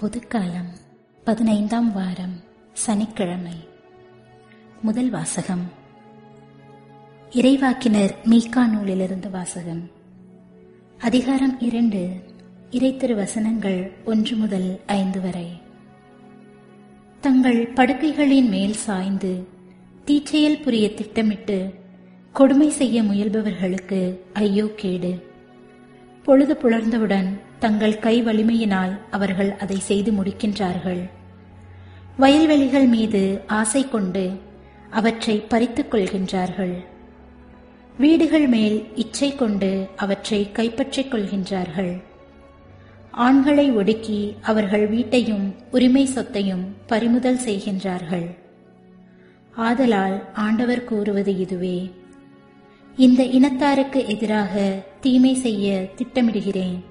பொதுக்காலம் பதினைந்தாம் வாரம் சனிக்கிழமை. முதல் வாசகம். இறைவாக்கினர் மீகா நூலிலிருந்து வாசகம். அதிகாரம் இரண்டு இறைத்திரு வசனங்கள் ஒன்று முதல் ஐந்து வரை. தங்கள் படுக்கைகளின் மேல் சாய்ந்து தீச்செயல் புரிய திட்டமிட்டு கொடுமை செய்ய முயல்பவர்களுக்கு ஐயோ கேடு. பொழுது புலர்ந்தவுடன் தங்கள் கை வலிமையினால் அவர்கள் அதை செய்து முடிக்கின்றார்கள். வயல்வெளிகள் மீது ஆசை கொண்டு அவற்றை பறித்துக் கொள்கின்றார்கள். வீடுகள் மேல் இச்சை கொண்டு அவற்றை கைப்பற்றிக் கொள்கின்றார்கள். ஆண்களை ஒடுக்கி அவர்கள் வீட்டையும் உரிமை சொத்தையும் பறிமுதல் செய்கின்றார்கள். ஆதலால் ஆண்டவர் கூறுவது இதுவே. இந்த இனத்தாருக்கு எதிராக தீமை செய்ய திட்டமிடுகிறேன்.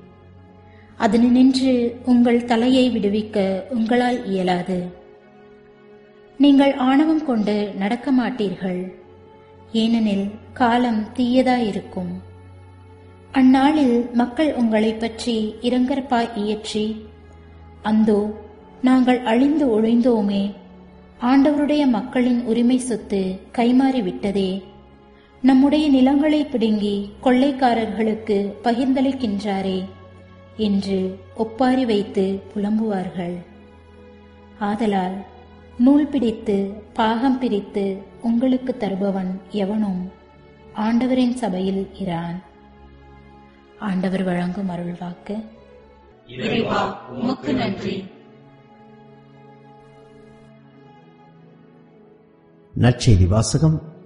அது நின்று உங்கள் தலையை விடுவிக்க உங்களால் இயலாது. நீங்கள் ஆணவம் கொண்டு நடக்க மாட்டீர்கள். ஏனெனில் காலம் தீயதாயிருக்கும். அந்நாளில் மக்கள் உங்களை பற்றி இரங்கற்பாய் இயற்றி அந்தோ நாங்கள் அழிந்து ஒழிந்தோமே ஆண்டவருடைய மக்களின் உரிமை சொத்து கைமாறி விட்டதே. நம்முடைய நிலங்களை பிடுங்கி கொள்ளைக்காரர்களுக்கு பகிர்ந்தளிக்கின்றாரே. என்று ஒப்பாரி வைத்து புலம்புவார்கள். ஆதலால் நூல் பிடித்து பாகம் பிரித்து உங்களுக்கு தருபவன் எவனும் ஆண்டவரின் சபையில் இரான். ஆண்டவர் வழங்கும் இறைவா உமக்கு நன்றி. நற்செய்தி வாசகம்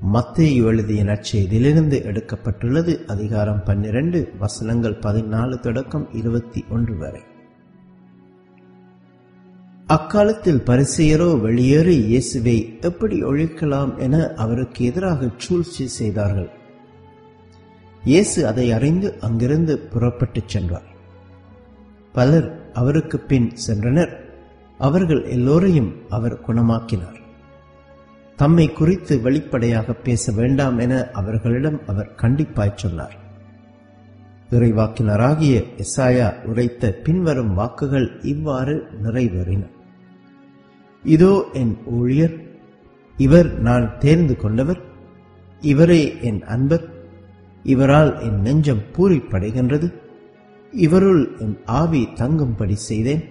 மத்திய எழுதிய நற்செய்தியிலிருந்து எடுக்கப்பட்டுள்ளது. அதிகாரம் பன்னிரண்டு வசனங்கள் பதினாலு தொடக்கம் இருபத்தி ஒன்று வரை. அக்காலத்தில் பரிசெயரோ வெளியேறி இயேசுவை எப்படி ஒழிக்கலாம் என அவருக்கு எதிராக சூழ்ச்சி செய்தார்கள். இயேசு அதை அறிந்து அங்கிருந்து புறப்பட்டுச் சென்றார். பலர் அவருக்கு பின் சென்றனர். அவர்கள் எல்லோரையும் அவர் குணமாக்கினார். தம்மை குறித்து வெளிப்படையாக பேச வேண்டாம் என அவர்களிடம் அவர் கண்டிப்பாய் சொன்னார். இறைவாக்கினராகிய எசாயா உரைத்த பின்வரும் வாக்குகள் இவ்வாறு நிறைவேறின. இதோ என் ஊழியர் இவர் நான் தேர்ந்து கொண்டவர் இவரே என் அன்பர் இவரால் என் நெஞ்சம் பூரிப்படைகின்றது இவருள் என் ஆவி தங்கும்படி செய்தேன்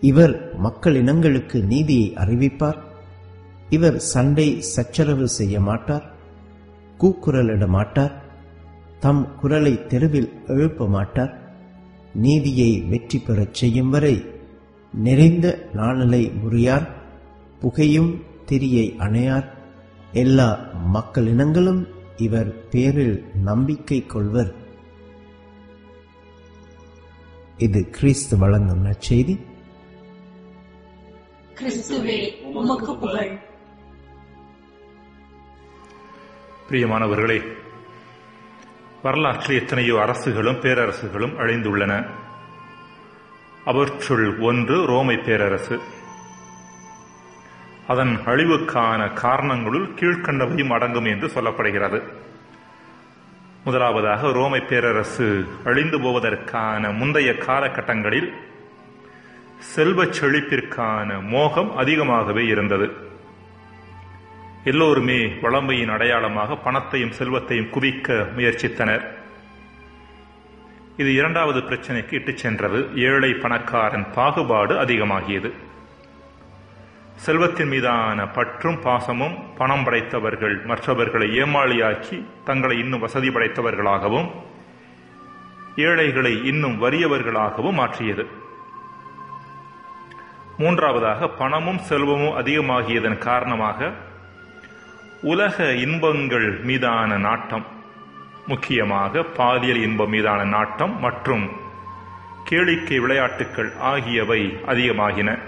இவர் மக்களினங்களுக்கு நீதியை அறிவிப்பார். இவர் சண்டை சச்சரவு செய்ய மாட்டார் கூக்குரலிட மாட்டார் தம் குரலை தெருவில் எழுப்ப மாட்டார் நீதியை வெற்றி பெறச் செய்யும் வரை நிறைந்த நாணலை முறியார் புகையும் திரியை அணையார். எல்லா மக்களினங்களும் இவர் பேரில் நம்பிக்கை கொள்வர். இது கிறிஸ்து வழங்கும் நற்செய்தி. கிறிஸ்துவே உமக்கு புகழ். பிரியமானவர்களே வரலாற்றில் எத்தனையோ அரசுகளும் பேரரசுகளும் அழிந்துள்ளன. அவற்றுள் ஒன்று ரோமை பேரரசு. அதன் அழிவுக்கான காரணங்களுள் கீழ்கண்டவையும் அடங்கும் என்று சொல்லப்படுகிறது. முதலாவதாக ரோமை பேரரசு அழிந்து போவதற்கான முந்தைய காலகட்டங்களில் செல்வச் செழிப்பிற்கான மோகம் அதிகமாகவே இருந்தது. எல்லோருமே வளமையின் அடையாளமாக பணத்தையும் செல்வத்தையும் குவிக்க முயற்சித்தனர். இது இரண்டாவது பிரச்சனைக்கு இட்டுச் சென்றது. ஏழை பணக்காரன் பாகுபாடு அதிகமாகியது. செல்வத்தின் மீதான பற்றும் பாசமும் பணம் படைத்தவர்கள் மற்றவர்களை ஏமாளியாக்கி தங்களை இன்னும் வசதி படைத்தவர்களாகவும் ஏழைகளை இன்னும் வறியவர்களாகவும் மாற்றியது. மூன்றாவதாக பணமும் செல்வமும் அதிகமாகியதன் காரணமாக உலக இன்பங்கள் மீதான நாட்டம். முக்கியமாக பாலியல் இன்பம் மீதான நாட்டம் மற்றும் கேளிக்கை விளையாட்டுகள் ஆகியவை அதிகமாகின.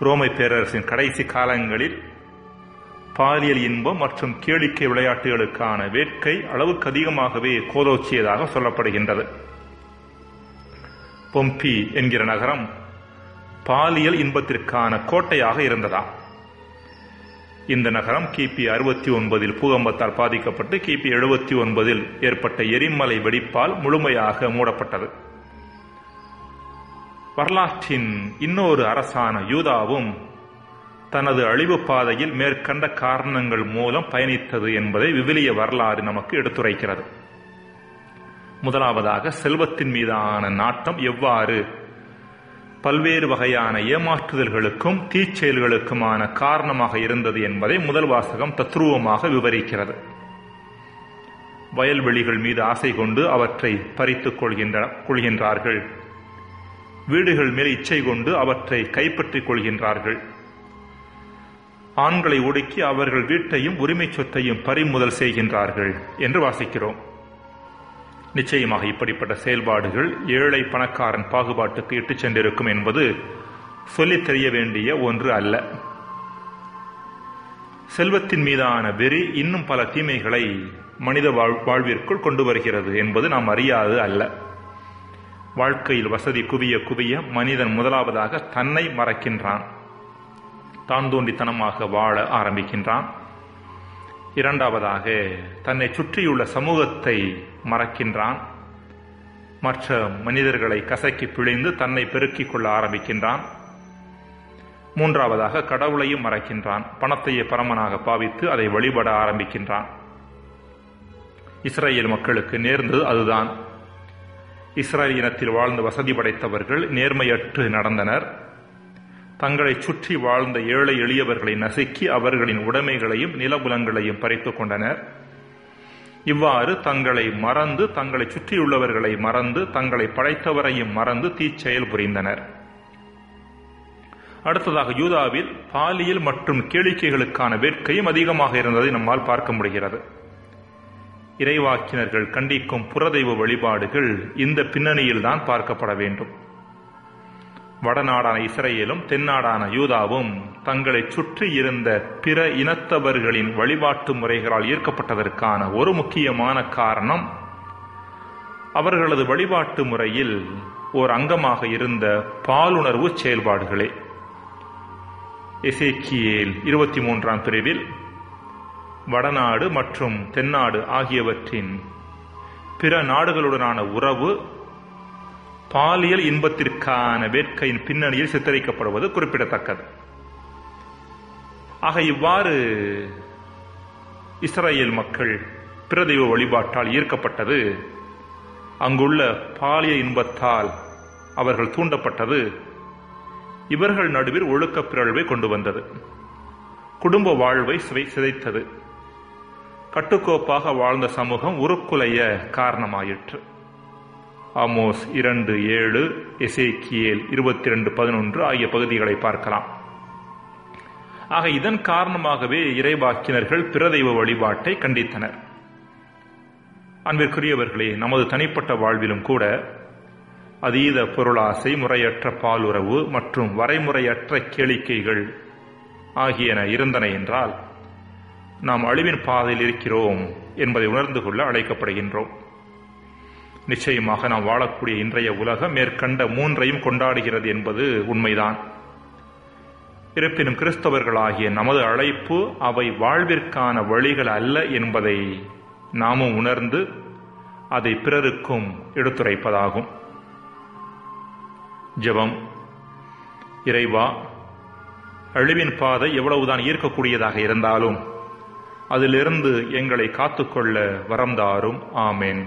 ரோமை பேரரசின் கடைசி காலங்களில் பாலியல் இன்பம் மற்றும் கேளிக்கை விளையாட்டுகளுக்கான வேட்கை அளவுக்கு அதிகமாகவே கோலோச்சியதாக சொல்லப்படுகின்றது. பொம்பி என்கிற நகரம் பாலியல் இன்பத்திற்கான கோட்டையாக இருந்ததா? இந்த நகரம் கிபி அறுபத்தி ஒன்பதில் பூகம்பத்தால் பாதிக்கப்பட்டு கிபி எழுபத்தி ஒன்பதில் ஏற்பட்ட எரிமலை வெடிப்பால் முழுமையாக மூடப்பட்டது. வரலாற்றின் இன்னொரு அரசான யூதாவும் தனது அழிவு பாதையில் மேற்கண்ட காரணங்கள் மூலம் பயணித்தது என்பதை விவிலிய வரலாறு நமக்கு எடுத்துரைக்கிறது. முதலாவதாக செல்வத்தின் மீதான நாட்டம் எவ்வாறு பல்வேறு வகையான ஏமாற்றுதல்களுக்கும் தீச்செயல்களுக்குமான காரணமாக இருந்தது என்பதை முதல் வாசகம் தத்ரூபமாக விவரிக்கிறது. வயல்வெளிகள் மீது ஆசை கொண்டு அவற்றை பறித்துக் கொள்கின்ற கொள்கின்றார்கள். வீடுகள் மேல் இச்சை கொண்டு அவற்றை கைப்பற்றிக் கொள்கின்றார்கள். ஆண்களை ஒடுக்கி அவர்கள் வீட்டையும் உரிமை சொத்தையும் பறிமுதல் செய்கின்றார்கள் என்று வாசிக்கிறோம். நிச்சயமாக இப்படிப்பட்ட செயல்பாடுகள் ஏழை பணக்காரன் பாகுபாட்டுக்கு இட்டுச் சென்றிருக்கும் என்பது சொல்லித் தெரிய வேண்டிய ஒன்று அல்ல. செல்வத்தின் மீதான வெறி இன்னும் பல தீமைகளை மனித வாழ்விற்குள் கொண்டு வருகிறது என்பது நாம் அறியாது அல்ல. வாழ்க்கையில் வசதி குவிய குவிய மனிதன் முதலாவதாக தன்னை மறக்கின்றான். தான் தோண்டித்தனமாக வாழ ஆரம்பிக்கின்றான். இரண்டாவதாக தன்னை சுற்றியுள்ள சமூகத்தை மறக்கின்றான். மற்ற மனிதர்களை கசக்கி பிழிந்து தன்னை பெருக்கிக் கொள்ள ஆரம்பிக்கின்றான். மூன்றாவதாக கடவுளையும் மறக்கின்றான். பணத்தையே பரமனாக பாவித்து அதை வழிபட ஆரம்பிக்கின்றான். இஸ்ரேல் மக்களுக்கு நேர்ந்தது அதுதான். இஸ்ரேல் இனத்தில் வாழ்ந்த வசதி படைத்தவர்கள் நேர்மையற்று நடந்தனர். தங்களை சுற்றி வாழ்ந்த ஏழை எளியவர்களை நசுக்கி அவர்களின் உடைமைகளையும் நிலபுலங்களையும் பறித்துக் கொண்டனர். இவ்வாறு தங்களை மறந்து தங்களை சுற்றியுள்ளவர்களை மறந்து தங்களை படைத்தவரையும் மறந்து தீச்செயல் புரிந்தனர். அடுத்ததாக யூதாவில் பாலியல் மற்றும் கேளிக்கைகளுக்கான வேட்கையும் அதிகமாக இருந்ததை நம்மால் பார்க்க முடிகிறது. இறைவாக்கினர்கள் கண்டிக்கும் புறதெய்வ வழிபாடுகள் இந்த பின்னணியில் தான் பார்க்கப்பட வேண்டும். வடநாடான இஸ்ரேலும் தென்னாடான யூதாவும் தங்களை சுற்றி இருந்த பிற இனத்தவர்களின் வழிபாட்டு முறைகளால் ஈர்க்கப்பட்டதற்கான ஒரு முக்கியமான காரணம் அவர்களது வழிபாட்டு முறையில் ஓர் அங்கமாக இருந்த பாலுணர்வு செயல்பாடுகளே. எசேக்கியேல் இருபத்தி மூன்றாம் பிரிவில் வடநாடு மற்றும் தென்னாடு ஆகியவற்றின் பிற நாடுகளுடனான உறவு பாலியல் இன்பத்திற்கான வேட்கையின் பின்னணியில் சித்தரிக்கப்படுவது குறிப்பிடத்தக்கது. ஆக இவ்வாறு இஸ்ரேல் மக்கள் பிரதெய்வ வழிபாட்டால் ஈர்க்கப்பட்டது. அங்குள்ள பாலியல் இன்பத்தால் அவர்கள் தூண்டப்பட்டது. இவர்கள் நடுவில் ஒழுக்க பிறழ்வை கொண்டு வந்தது. குடும்ப வாழ்வை சிதைத்தது. கட்டுக்கோப்பாக வாழ்ந்த சமூகம் உருக்குலைய காரணமாயிற்று. ஆமோஸ் இரண்டு ஏழு எசேக்கியேல் இருபத்தி ரெண்டு பதினொன்று ஆகிய பகுதிகளை பார்க்கலாம். ஆக இதன் காரணமாகவே இறைவாக்கினர்கள் பிரதெய்வ வழிபாட்டை கண்டித்தனர். அன்பிற்குரியவர்களே நமது தனிப்பட்ட வாழ்விலும் கூட அதீத பொருளாசை முறையற்ற பாலுறவு மற்றும் வரைமுறையற்ற கேளிக்கைகள் ஆகியன இருந்தன என்றால் நாம் அழிவின் பாதையில் இருக்கிறோம் என்பதை உணர்ந்து கொள்ள அழைக்கப்படுகின்றோம். நிச்சயமாக நாம் வாழக்கூடிய இன்றைய உலகம் மேற்கண்ட மூன்றையும் கொண்டாடுகிறது என்பது உண்மைதான். இருப்பினும் கிறிஸ்தவர்களாகிய நமது அழைப்பு அவை வாழ்விற்கான வழிகள் அல்ல என்பதை நாமும் உணர்ந்து அதை பிறருக்கும் எடுத்துரைப்பதாகும். ஜெபம். இறைவா அழிவின் பாதை எவ்வளவுதான் ஈர்க்கக்கூடியதாக இருந்தாலும் அதிலிருந்து எங்களை காத்துக்கொள்ள வரம்தாரும் ஆமேன்.